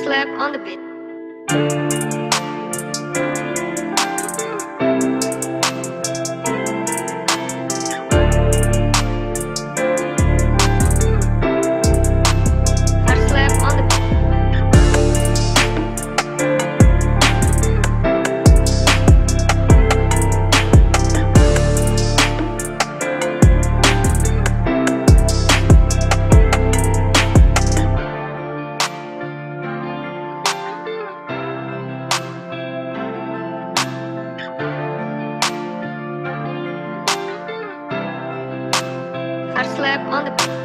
Slap on the beat. I slap on the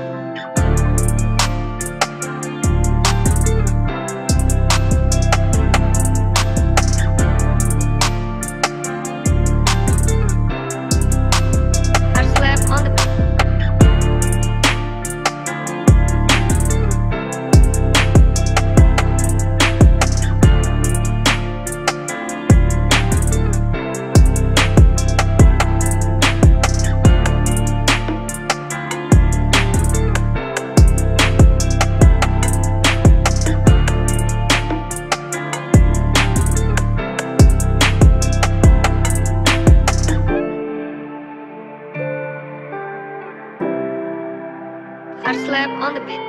I slap on the beat.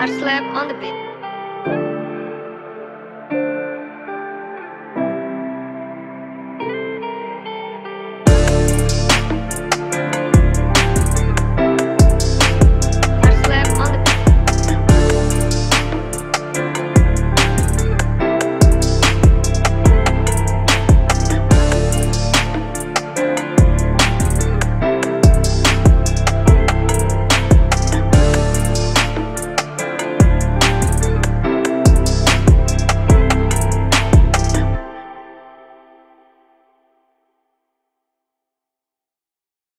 I slap on the beat.